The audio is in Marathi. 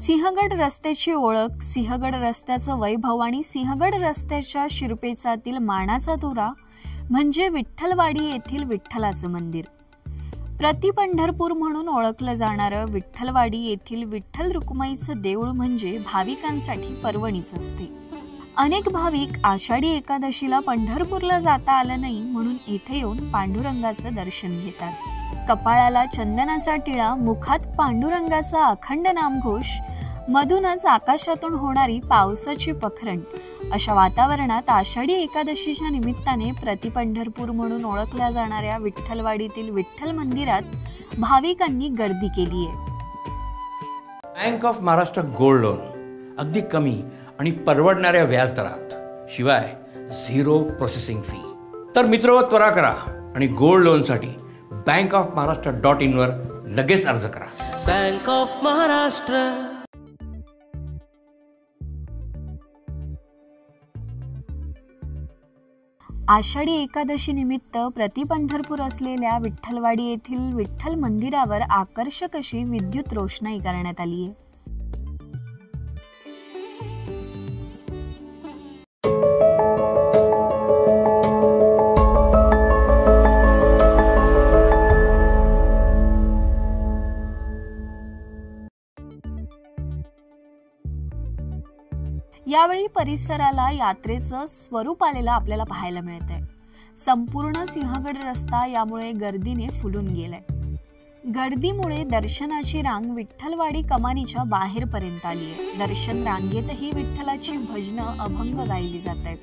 सिंहगड रस्त्याची ओळख सिंहगड रस्त्याचं वैभव आणि सिंहगड रस्त्याच्या शिरपेचातील मानाचा तुरा म्हणजे विठ्ठलवाडी येथील विठ्ठलाचं मंदिर. प्रति पंढरपूर म्हणून ओळखलं जाणारं विठ्ठलवाडी येथील विठ्ठल रुक्माईचं देऊळ म्हणजे भाविकांसाठी पर्वणीच असते. अनेक भाविक आषाढी एकादशीला पंढरपूरला जाता आलं नाही म्हणून इथे येऊन पांडुरंगाचं दर्शन घेतात. कपाळाला चंदनाचा टिळा मुखात पांडुरंगाचा अखंड नामघोष मधूनच आकाशातून होणारी पावसाची पखरण अशा वातावरणात आषाढी एकादशीच्या निमित्ताने प्रतिपंढरपूर म्हणून ओळखल्या जाणाऱ्या विठ्ठलवाडीतील विठ्ठल मंदिरात भाविकांनी गर्दी केली आहे Bank of Maharashtra gold loan अगदी कमी आणि परवडणाऱ्या व्याजदरात शिवाय झिरो प्रोसेसिंग फी तर मित्र त्वरा करा आणि गोल्ड लोनसाठी बँक ऑफ महाराष्ट्र डॉट इनवर लगेच अर्ज करा. Bank of Maharashtra. Ashadhi Ekadashi निमित्त प्रतिपंढरपूर असलेल्या विठ्ठलवाडी येथील विठ्ठल मंदिरावर आकर्षक अशी विद्युत रोषणाई करण्यात आली आहे यावेळी परिसराला यात्रेचं स्वरूप आलेलं आपल्याला पाहायला मिळत आहे संपूर्ण सिंहगड रस्ता यामुळे गर्दीने फुलून गेलाय. गर्दीमुळे दर्शनाची रांग विठ्ठलवाडी कमानीच्या बाहेरपर्यंत आली आहे दर्शन रांगेतही विठ्ठलाची भजनं अभंग गायली जात आहेत